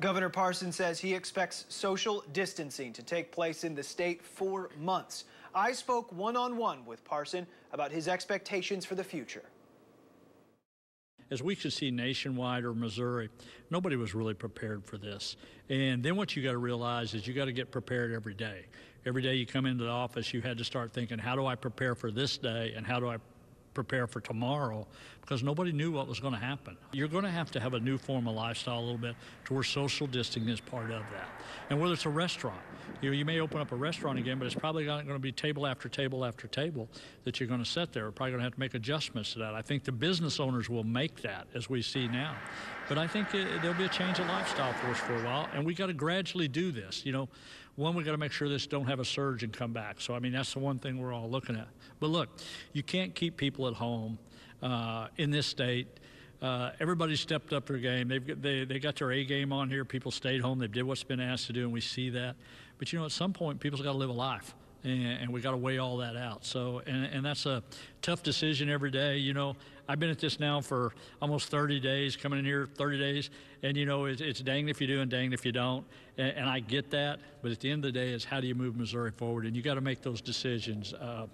Governor Parson says he expects social distancing to take place in the state for months. I spoke one on one with Parson about his expectations for the future. As we could see nationwide or Missouri, nobody was really prepared for this. And then what you got to realize is you got to get prepared every day. Every day you come into the office, you had to start thinking, how do I prepare for this day and how do I prepare for tomorrow because nobody knew what was going to happen. You're going to have to have a new form of lifestyle a little bit to where social distancing is part of that. And whether it's a restaurant, you know, you may open up a restaurant again, but it's probably not going to be table after table after table that you're going to set there. We're probably going to have to make adjustments to that. I think the business owners will make that as we see now. But I think there'll be a change of lifestyle for us for a while, and we got to gradually do this. You know, one, we got to make sure this don't have a surge and come back. So I mean, that's the one thing we're all looking at. But look, you can't keep people at home uh, in this state. Uh, everybody stepped up their game. They've they, they got their A game on here. People stayed home. They did what's been asked to do, and we see that. But you know, at some point, people's got to live a life and, and we got to weigh all that out. So, and, and that's a tough decision every day. You know, I've been at this now for almost 30 days, coming in here 30 days, and you know, it's, it's danged if you do and danged if you don't. And, and, I get that, but at the end of the day, is how do you move Missouri forward? And you got to make those decisions. Uh,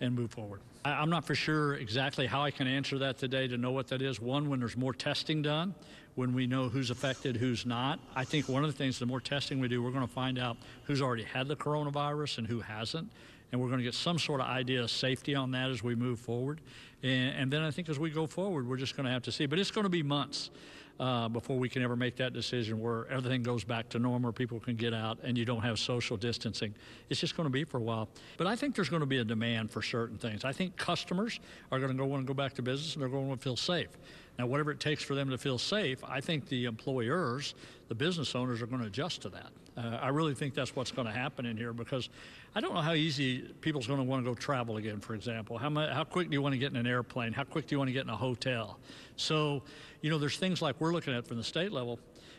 and move forward. I, am not for sure exactly how I can answer that today to know what that is. One, when there's more testing done, when we know who's affected, who's not. I think one of the things, the more testing we do, we're going to find out who's already had the coronavirus and who hasn't. And we're going to get some sort of idea of safety on that as we move forward. And, and then I think as we go forward, we're just going to have to see. But it's going to be months uh, before we can ever make that decision where everything goes back to normal, people can get out, and you don't have social distancing. It's just going to be for a while. But I think there's going to be a demand for certain things. I think customers are going to go want to go back to business and they're going to to feel safe. Now, whatever it takes for them to feel safe, I think the employers, the business owners, are going to adjust to that. Uh, I really think that's what's going to happen in here because I don't know how easy people's going to want to go travel again, for example. How, much, how quick do you want to get in an airplane? How quick do you want to get in a hotel? So, you know, there's things like we're looking at from the state level.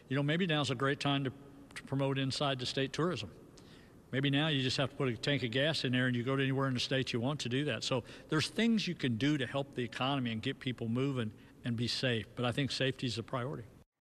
You know, maybe now's a great time to, to promote inside the state tourism. Maybe now you just have to put a tank of gas in there and you go to anywhere in the state you want to do that. So there's things you can do to help the economy and get people moving and be safe. But I think safety is a priority.